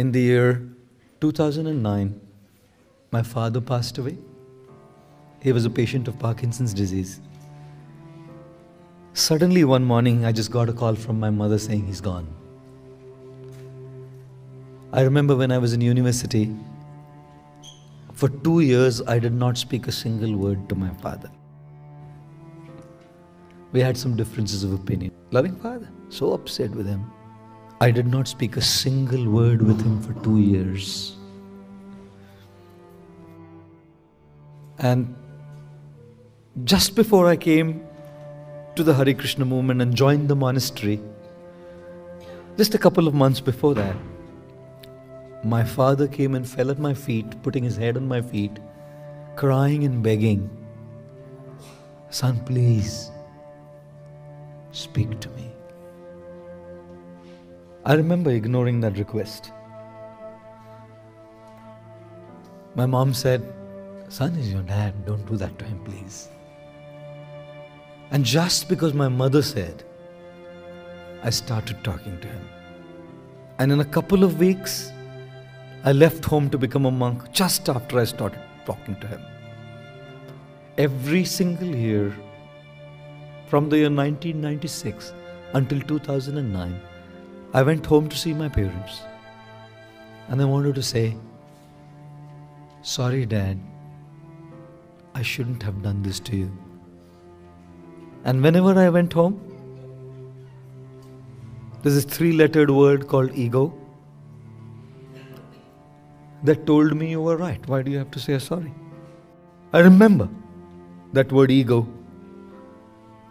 In the year 2009, my father passed away. He was a patient of Parkinson's disease. Suddenly, one morning, I just got a call from my mother saying he's gone. I remember when I was in university, for two years, I did not speak a single word to my father. We had some differences of opinion. Loving father, so upset with him. I did not speak a single word with him for two years. And just before I came to the Hare Krishna movement and joined the monastery, just a couple of months before that, my father came and fell at my feet, putting his head on my feet, crying and begging, Son, please speak to me. I remember ignoring that request. My mom said, Son is your dad, don't do that to him, please. And just because my mother said, I started talking to him. And in a couple of weeks, I left home to become a monk just after I started talking to him. Every single year, from the year 1996 until 2009, I went home to see my parents. And I wanted to say, Sorry, Dad, I shouldn't have done this to you. And whenever I went home, there's a three lettered word called ego that told me you were right. Why do you have to say sorry? I remember that word ego.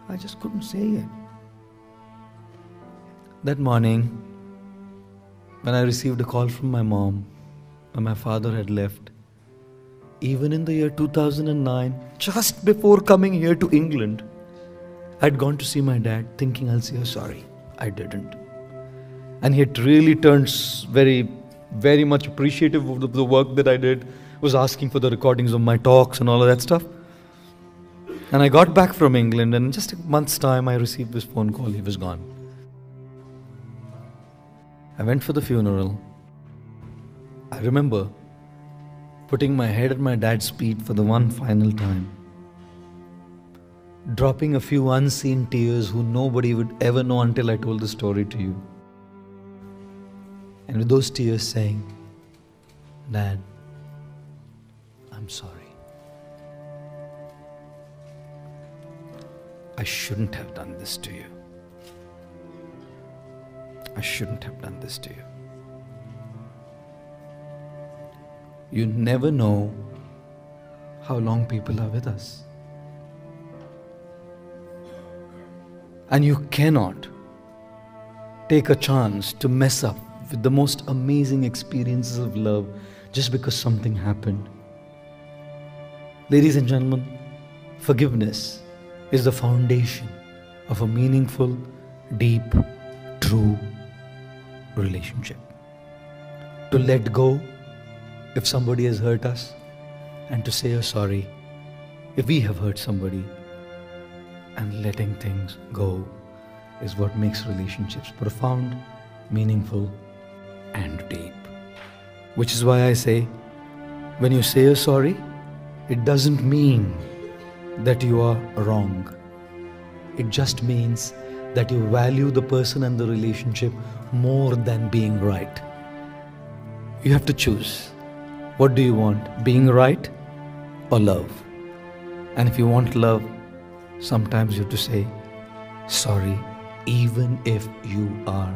I just couldn't say it. That morning, when I received a call from my mom when my father had left, even in the year 2009, just before coming here to England, I'd gone to see my dad thinking I'll say sorry. I didn't. And he had really turned very, very much appreciative of the, the work that I did, was asking for the recordings of my talks and all of that stuff. And I got back from England, and in just a month's time, I received this phone call. He was gone. I went for the funeral. I remember putting my head at my dad's feet for the one final time, dropping a few unseen tears who nobody would ever know until I told the story to you. And with those tears saying, Dad, I'm sorry. I shouldn't have done this to you. I shouldn't have done this to you. You never know how long people are with us. And you cannot take a chance to mess up with the most amazing experiences of love just because something happened. Ladies and gentlemen, forgiveness is the foundation of a meaningful, deep, true relationship. To let go if somebody has hurt us, and to say a sorry if we have hurt somebody, and letting things go is what makes relationships profound, meaningful, and deep. Which is why I say, when you say a sorry, it doesn't mean that you are wrong. It just means that you value the person and the relationship more than being right. You have to choose. What do you want? Being right or love? And if you want love, sometimes you have to say sorry, even if you are